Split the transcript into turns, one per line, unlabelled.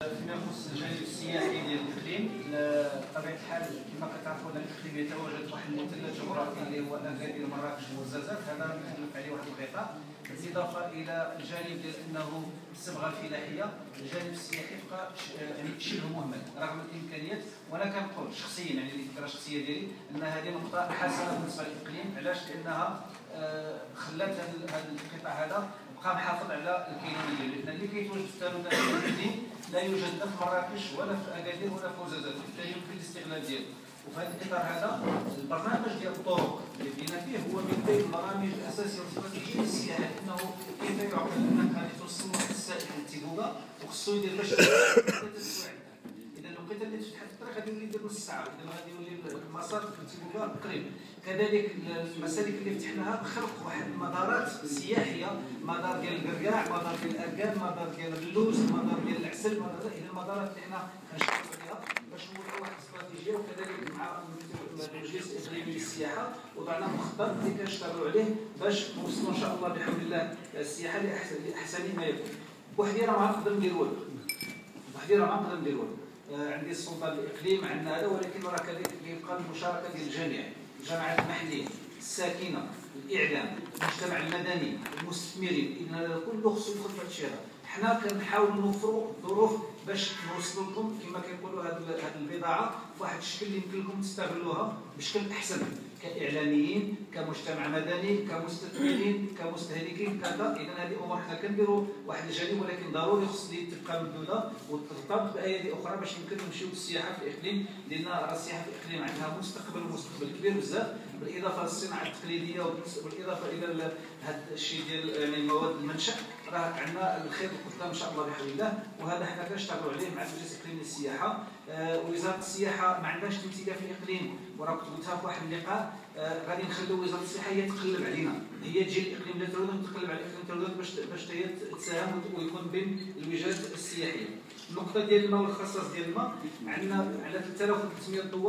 فيما يخص الجانب السياحي ديال الاقليم بطبيعه الحال كما كتعرفوا أن الاقليم يتواجد واحد المثلث جغرافي اللي هو اكادير مراكش والزازات هذا نكلف عليه واحد الغطاء. بالإضافة إلى الجانب ديال أنه الصبغه الفلاحية الجانب السياحي بقى يعني شبه مهمل رغم الإمكانيات. وأنا كنقول شخصيا يعني الفكرة الشخصية ديالي أن هذه نقطة حسنه بالنسبة للاقليم علاش؟ لأنها آه، خلات هذا القطاع هذا بقى محافظ على الكينونه ديالو لأن اللي كيتواجد في الجديد لا يوجد لا في مراكش ولا في اكادير ولا في وزازات وبالتالي يمكن الاستغلال ديالو. وفي هذا الإطار هذا البرنامج ديال الطرق اللي بدينا فيه هو من بين البرامج الاساسيه والاستراتيجيه للسياحة لأنه كيف يعقل أنك غادي توصل واحد السائح لتيبوغا وخصو يدير باش اللي تفتح الطريق غادي يولي نص ساعه غادي يولي المسار قريب كذلك المسالك اللي فتحناها بخلق واحد المدارات سياحية مدار ديال القرقاع مدار ديال الاركان مدار ديال اللوز مدار ديال العسل مدار إذا المدارات اللي حنا كنشتغلوا عليها باش نوضعوا واحد الاستراتيجية وكذلك مع المجلس الاقليمي للسياحة وضعنا مخطط اللي كنشتغلوا عليه باش نوصلوا إن شاء الله بحول الله السياحة لاحسن لأحسن ما يكون. بوحدي راه ما نقدر ندير والو. بوحدي راه ما نقدر ندير والو. عندي السلطة الاقليم عندنا هذا ولكن راه كذلك كيبقى المشاركة ديال الجميع. الجماعات المحليه الساكنة الإعلام المجتمع المدني المستثمرين. اذا كله خصو يدخل في هذا حنا كنحاولوا نوفروا ظروف باش نوصلوا لكم كما كيقولوا هذه البضاعة في واحد الشكل اللي يمكن لكم تستغلوها بشكل أحسن. كإعلاميين كمجتمع مدني كمستثمرين كمستهلكين كذا. اذا هذه أمور حنا كنديروا واحد الجانب ولكن ضروري خص تبقى ممدوده وترتبط بايادي أخرى باش يمكن نمشيو للسياحة في الاقليم لأن السياحة في الاقليم عندها مستقبل ومستقبل كبير بزاف. بالإضافة للصناعة التقليدية وبالاضافه إلى هذا الشيء ديال يعني مواد المنشأ راه عندنا الخير قدام إن شاء الله بحول الله. وهذا حنا كنشتغلوا عليه مع المجلس الاقليمي للسياحة. آه، وزاره السياحة ما عندهاش تمثيلية في الإقليم. وراه كنت قلتها في واحد اللقاء آه، غادي نخليو وزارة الصحه هي تقلب علينا. هي تجي الاقليم ديال ترودون تقلب على الإقليم ترودون باش باش هي تساهم ويكون بين الوجهات السياحية. النقطة ديال الماء والخصاص ديال الماء عندنا على 3300 دوار